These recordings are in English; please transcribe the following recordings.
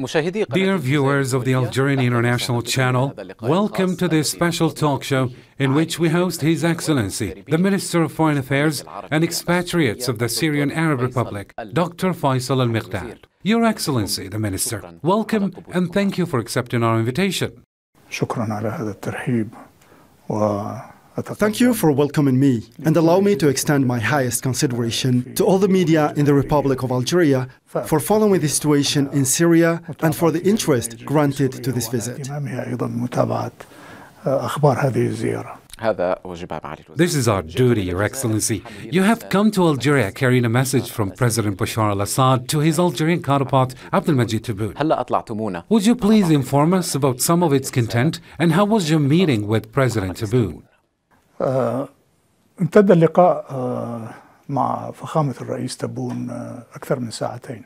Dear viewers of the Algerian International Channel, welcome to this special talk show in which we host His Excellency, the Minister of Foreign Affairs and expatriates of the Syrian Arab Republic, Dr. Faisal Al Miqdad. Your Excellency, the Minister, welcome and thank you for accepting our invitation. شكرا على هذا الترحيب Thank you for welcoming me and allow me to extend my highest consideration to all the media in the Republic of Algeria for following the situation in Syria and for the interest granted to this visit. This is our duty, Your Excellency. You have come to Algeria carrying a message from President Bashar al Assad to his Algerian counterpart Abdelmajid Tebboune. Would you please inform us about some of its content and how was your meeting with President Tebboune? امتد اللقاء مع فخامة الرئيس تبون أكثر من ساعتين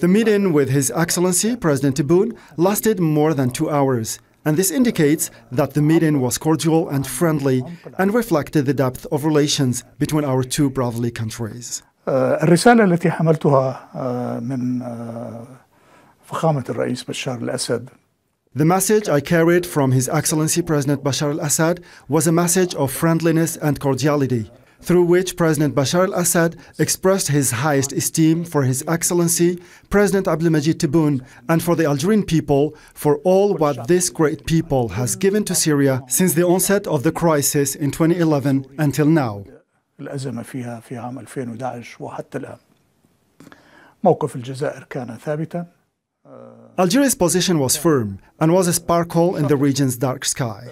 The meeting with His Excellency President Tebboune lasted more than two hours, and this indicates that the meeting was cordial and friendly and reflected the depth of relations between our two brotherly countries. الرسالة The message I carried from His Excellency President Bashar al Assad was a message of friendliness and cordiality, through which President Bashar al Assad expressed his highest esteem for His Excellency President Abdelmajid Tebboune and for the Algerian people for all what this great people has given to Syria since the onset of the crisis in 2011 until now. الأزمة فيها في عام 2011 وحتى الآن موقف الجزائر كان ثابتا Algeria's position was firm and was a sparkle in the region's dark sky.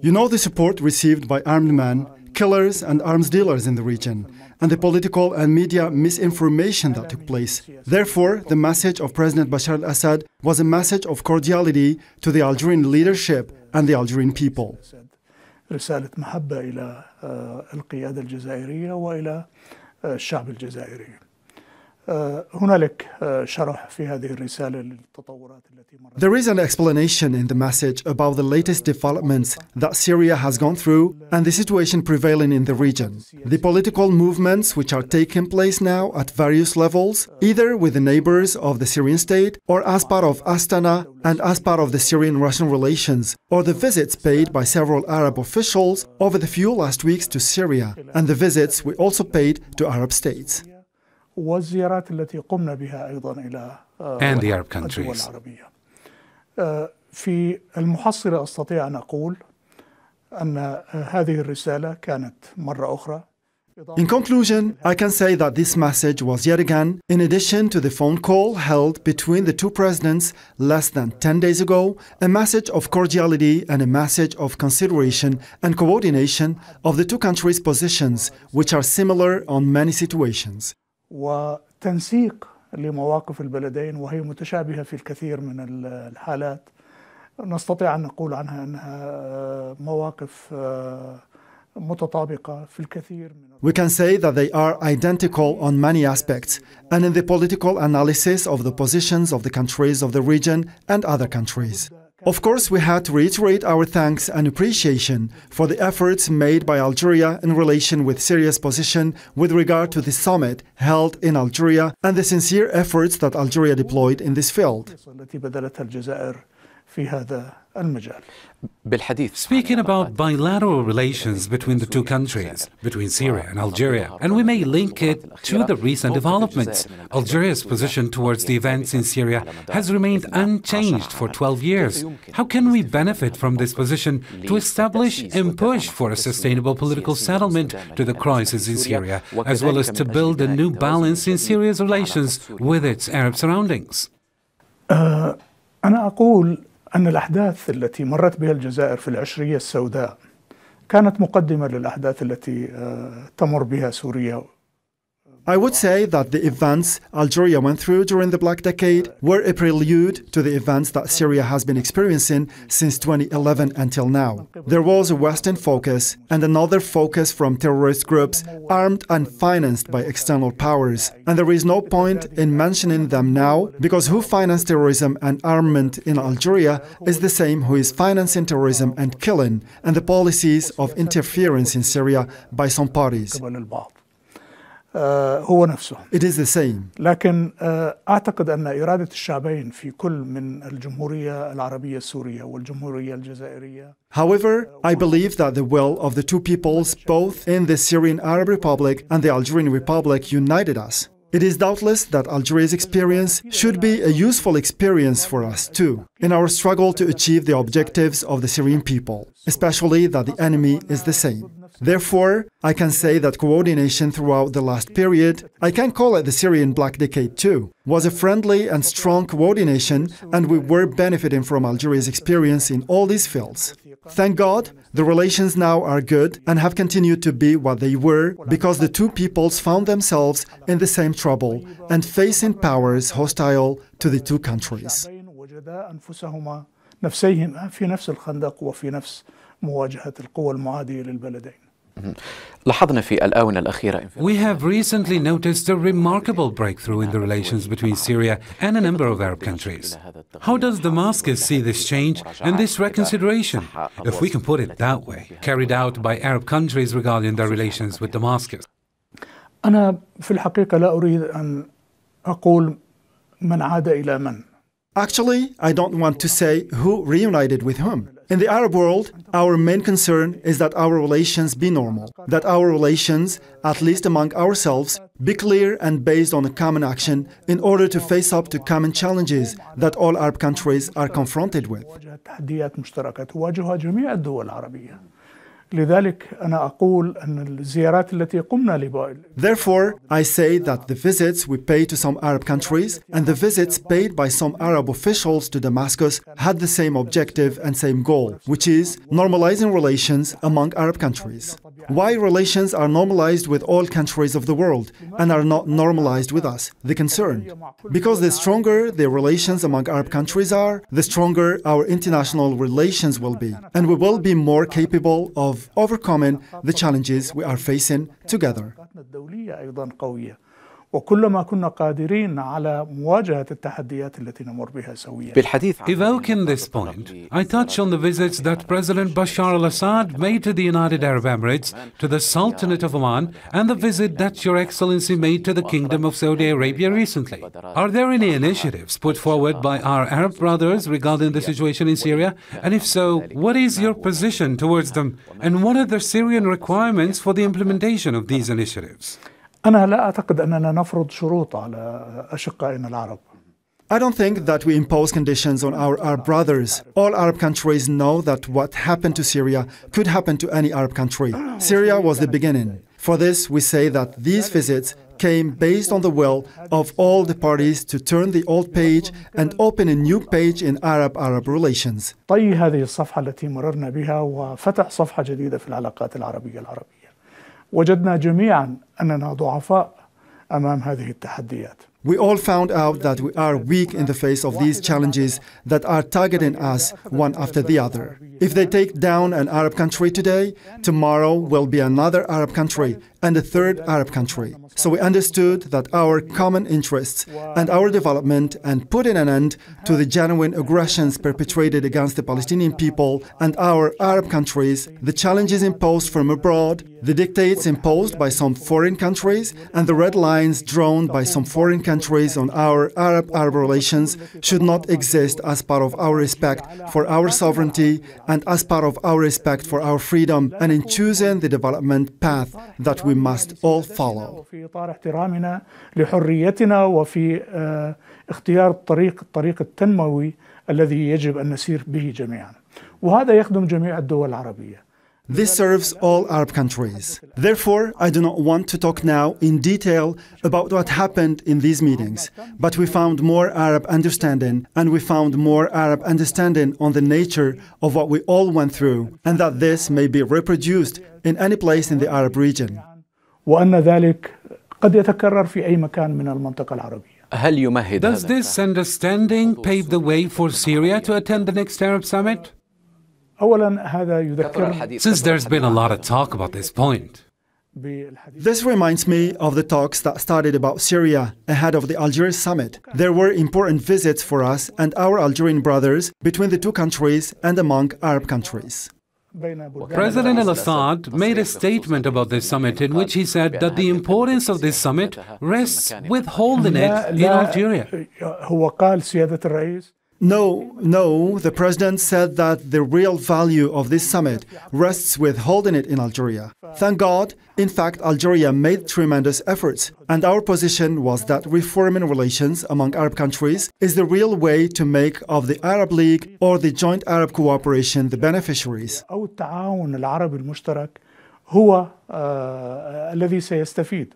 You know the support received by armed men, killers, and arms dealers in the region, and the political and media misinformation that took place. Therefore, the message of President Bashar al Assad was a message of cordiality to the Algerian leadership and the Algerian people. رسالة محبة إلى القيادة الجزائرية وإلى الشعب الجزائري There is an explanation in the message about the latest developments that Syria has gone through and the situation prevailing in the region. The political movements which are taking place now at various levels, either with the neighbors of the Syrian state or as part of Astana and as part of the Syrian-Russian relations, or the visits paid by several Arab officials over the few last weeks to Syria, and the visits we also paid to Arab states And the Arab الدول countries. العربية في المحصلة أستطيع أن أقول أن هذه الرسالة كانت مرة أخرى In conclusion, I can say that this message was yet again, in addition to the phone call held between the two presidents less than 10 days ago, a message of cordiality and a message of consideration and coordination of the two countries' positions, which are similar on many situations. وتنسيق لمواقف البلدين وهي متشابهة في الكثير من الحالات نستطيع أن نقول عنها أنها مواقف متطابقة في الكثير من We can say that they are identical on many aspects, and in the political analysis of the positions of the countries of the region and other countries. Of course, we had to reiterate our thanks and appreciation for the efforts made by Algeria in relation with Syria's position with regard to the summit held in Algeria and the sincere efforts that Algeria deployed in this field. التي بذلتها الجزائر في هذا المجال Speaking about bilateral relations between the two countries, between Syria and Algeria, and we may link it to the recent developments. Algeria's position towards the events in Syria has remained unchanged for 12 years. How can we benefit from this position to establish and push for a sustainable political settlement to the crisis in Syria, as well as to build a new balance in Syria's relations with its Arab surroundings? أنا أقول أن الأحداث التي مرت بها الجزائر في العشرية السوداء كانت مقدمة للأحداث التي تمر بها سوريا I would say that the events Algeria went through during the Black Decade were a prelude to the events that Syria has been experiencing since 2011 until now. There was a Western focus and another focus from terrorist groups armed and financed by external powers. And there is no point in mentioning them now because who financed terrorism and armament in Algeria is the same who is financing terrorism and killing and the policies of interference in Syria by some parties. قبل البعض آه، هو نفسه It is the same. لكن آه، أعتقد أن إرادة الشعبين في كل من الجمهورية العربية السورية والجمهورية الجزائرية However, I believe that the will of the two peoples, both in the Syrian Arab Republic and the Algerian Republic, united us. It is doubtless that Algeria's experience should be a useful experience for us too, in our struggle to achieve the objectives of the Syrian people, especially that the enemy is the same. Therefore, I can say that coordination throughout the last period, I can call it the Syrian Black Decade too, was a friendly and strong coordination, and we were benefiting from Algeria's experience in all these fields. Thank God, the relations now are good and have continued to be what they were because the two peoples found themselves in the same trouble and facing powers hostile to the two countries. الشعبين وجدا أنفسهما نفسيهما في نفس الخندق وفي نفس مواجهة القوى المعادية للبلدين لاحظنا في الآونة الأخيرة We have recently noticed a remarkable breakthrough in the relations between Syria and a number of Arab countries. How does Damascus see this change and this reconciliation, if we can put it that way, carried out by Arab countries regarding their relations with Damascus? أنا في الحقيقة لا أريد أن أقول من عاد إلى من Actually, I don't want to say who reunited with whom. In the Arab world, our main concern is that our relations be normal, that our relations, at least among ourselves, be clear and based on a common action in order to face up to common challenges that all Arab countries are confronted with. لذلك أنا أقول أن الزيارات التي قمنا لبا- Therefore, I say that the visits we pay to some Arab countries and the visits paid by some Arab officials to Damascus had the same objective and same goal, which is normalizing relations among Arab countries. Why relations are normalized with all countries of the world and are not normalized with us, the concern? Because the stronger the relations among Arab countries are, the stronger our international relations will be, and we will be more capable of overcoming the challenges we are facing together. Evoking this point, I touch on the visits that President Bashar al Assad made to the United Arab Emirates, to the Sultanate of Oman, and the visit that Your Excellency made to the Kingdom of Saudi Arabia recently. Are there any initiatives put forward by our Arab brothers regarding the situation in Syria? And if so, what is your position towards them? And what are the Syrian requirements for the implementation of these initiatives? أنا لا أعتقد أننا نفرض شروط على أشقائنا العرب I don't think that we impose conditions on our Arab brothers. All Arab countries know that what happened to Syria could happen to any Arab country. Syria was the beginning. For this, we say that these visits came based on the will of all the parties to turn the old page and open a new page in Arab Arab relations. طي هذه الصفحة التي مررنا بها وفتح صفحة جديدة في العلاقات العربية العربية وجدنا جميعا أننا ضعفاء أمام هذه التحديات We all found out that we are weak in the face of these challenges that are targeting us one after the other. If they take down an Arab country today, tomorrow will be another Arab country and a third Arab country. So we understood that our common interests and our development and putting an end to the genuine aggressions perpetrated against the Palestinian people and our Arab countries, the challenges imposed from abroad, the dictates imposed by some foreign countries, and the red lines drawn by some foreign countries on our Arab Arab relations should not exist as part of our respect for our sovereignty and as part of our respect for our freedom and in choosing the development path that we must all follow. وفي إطار احترامنا لحريتنا وفي آه، اختيار الطريق الطريق التنموي الذي يجب أن نسير به جميعا وهذا يخدم جميع الدول العربية This serves all Arab countries. Therefore, I do not want to talk now in detail about what happened in these meetings, but we found more Arab understanding and we found more Arab understanding on the nature of what we all went through and that this may be reproduced in any place in the Arab region. وأن ذلك قد يتكرر في أي مكان من المنطقة العربية هل يمهد Does هذا this understanding pave the way for Syria to attend the next Arab summit? أولا هذا يذكرنا Since there's been a lot of talk about this point. بالحديث This reminds me of the talks that started about Syria ahead of the Algiers summit. There were important visits for us and our Algerian brothers between the two countries and among Arab countries. President al-Assad made a statement about this summit in which he said that the importance of this summit rests with holding it in Algeria. هو قال سيادة الرئيس No, no, the president said that the real value of this summit rests with holding it in Algeria. Thank God, in fact, Algeria made tremendous efforts, and our position was that reforming relations among Arab countries is the real way to make of the Arab League or the Joint Arab Cooperation the beneficiaries. أو التعاون العربي المشترك هو آه الذي سيستفيد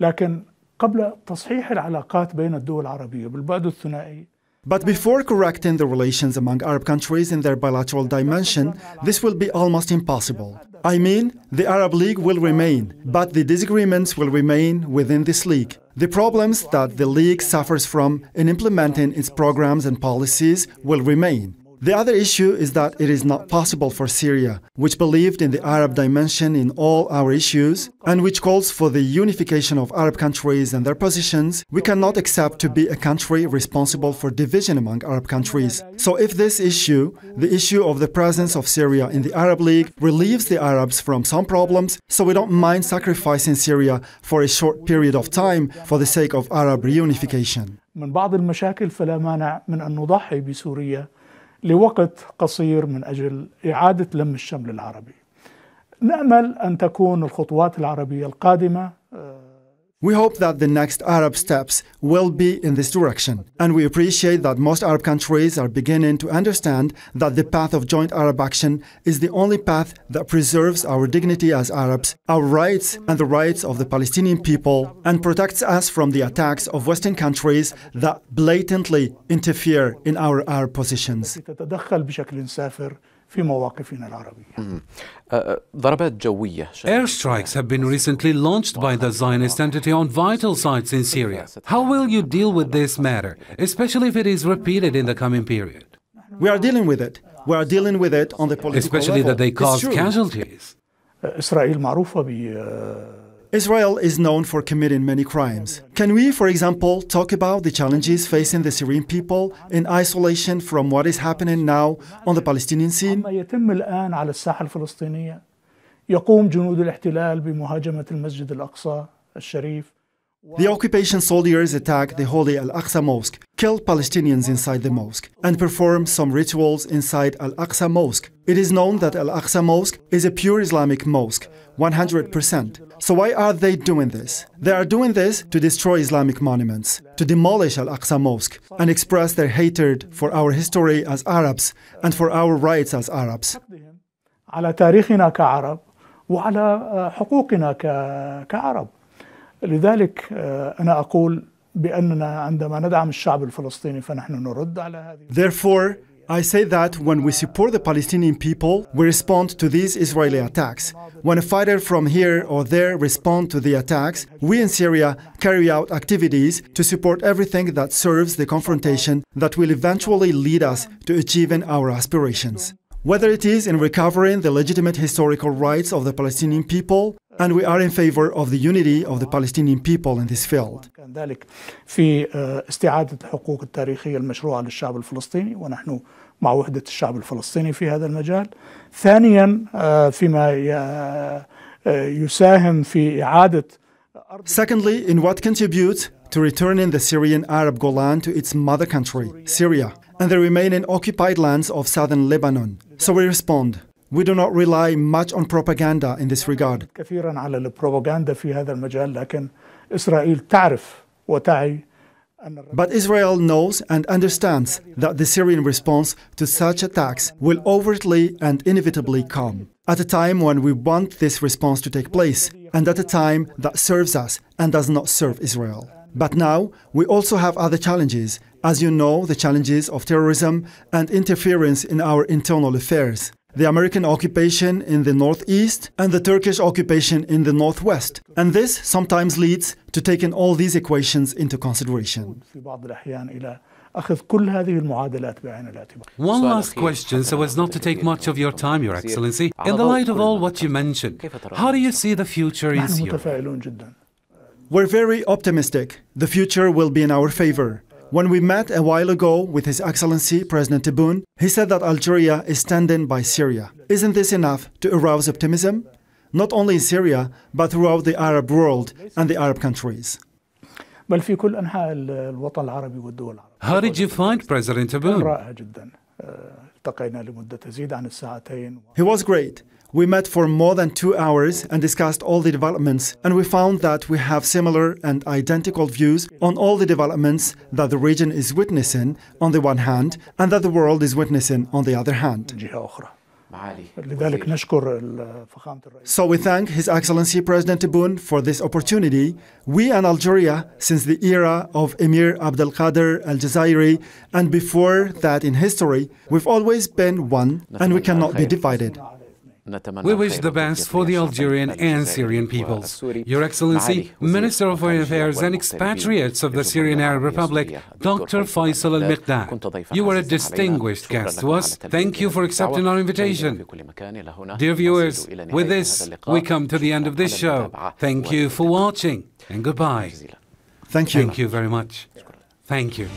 لكن قبل تصحيح العلاقات بين الدول العربية بالبعد الثنائي But before correcting the relations among Arab countries in their bilateral dimension, this will be almost impossible. I mean, the Arab League will remain, but the disagreements will remain within this league. The problems that the league suffers from in implementing its programs and policies will remain. The other issue is that it is not possible for Syria, which believed in the Arab dimension in all our issues, and which calls for the unification of Arab countries and their positions, we cannot accept to be a country responsible for division among Arab countries. So if this issue, the issue of the presence of Syria in the Arab League, relieves the Arabs from some problems, so we don't mind sacrificing Syria for a short period of time for the sake of Arab reunification. من بعض المشاكل فلا مانع من أن نضحي بسوريا لوقت قصير من أجل إعادة لم الشمل العربي. نأمل أن تكون الخطوات العربية القادمة We hope that the next Arab steps will be in this direction, and we appreciate that most Arab countries are beginning to understand that the path of joint Arab action is the only path that preserves our dignity as Arabs, our rights and the rights of the Palestinian people, and protects us from the attacks of Western countries that blatantly interfere in our Arab positions. Mm. بشكل سافر في مواقفنا العربية آه، ضربات جوية Airstrikes have been recently launched by the Zionist entity on vital sites in Syria. How will you deal with this matter, especially if it is repeated in the coming period? We are dealing with it. We are dealing with it on the political Especially level. that they It's cause true. casualties. إسرائيل معروفة ب Israel is known for committing many crimes. Can we, for example, talk about the challenges facing the Syrian people in isolation from what is happening now on the Palestinian scene? ما يتم الآن على الساحة الفلسطينية يقوم جنود الاحتلال بمهاجمة المسجد الأقصى الشريف The occupation soldiers attack the holy Al Aqsa Mosque, kill Palestinians inside the mosque, and perform some rituals inside Al Aqsa Mosque. It is known that Al Aqsa Mosque is a pure Islamic mosque, 100%. So why are they doing this? They are doing this to destroy Islamic monuments, to demolish Al Aqsa Mosque, and express their hatred for our history as Arabs and for our rights as Arabs. على تاريخنا كعرب وعلى آه، حقوقنا ك- كعرب لذلك آه، أنا أقول بأننا عندما ندعم الشعب الفلسطيني فنحن نرد على هذه Therefore, I say that when we support the Palestinian people, we respond to these Israeli attacks. When a fighter from here or there respond to the attacks, we in Syria carry out activities to support everything that serves the confrontation that will eventually lead us to achieving our aspirations. Whether it is in recovering the legitimate historical rights of the Palestinian people, and we are in favor of the unity of the Palestinian people in this field. كان ذلك في آه، استعادة الحقوق التاريخية المشروعة للشعب الفلسطيني ونحن مع وحدة الشعب الفلسطيني في هذا المجال ثانيا آه، فيما ي- آه، يساهم في إعادة Secondly, in what contributes to returning the Syrian Arab Golan to its mother country, Syria, and the remaining occupied lands of southern Lebanon. So we respond. We do not rely much on propaganda in this regard. But Israel knows and understands that the Syrian response to such attacks will overtly and inevitably come, at a time when we want this response to take place, and at a time that serves us and does not serve Israel. But now we also have other challenges, as you know, the challenges of terrorism and interference in our internal affairs the American occupation in the northeast, and the Turkish occupation in the northwest. And this sometimes leads to taking all these equations into consideration. One last question, so as not to take much of your time, Your Excellency. In the light of all what you mentioned, how do you see the future in Syria? We're very optimistic. The future will be in our favor. When we met a while ago with His Excellency President Tebboune, he said that Algeria is standing by Syria. Isn't this enough to arouse optimism? Not only in Syria, but throughout the Arab world and the Arab countries. How did you find President Tebboune? He was great. We met for more than two hours and discussed all the developments, and we found that we have similar and identical views on all the developments that the region is witnessing on the one hand, and that the world is witnessing on the other hand. So we thank His Excellency President Tebboune for this opportunity. We and Algeria, since the era of Emir Abdelkader al-Jazairi and before that in history, we've always been one and we cannot be divided. We wish the best for the Algerian and Syrian peoples. Your Excellency, Minister of Foreign Affairs and expatriates of the Syrian Arab Republic, Dr. Faisal Al Miqdad. You are a distinguished guest to us. Thank you for accepting our invitation. Dear viewers, with this, we come to the end of this show. Thank you for watching and goodbye. Thank you. Thank you very much. Thank you.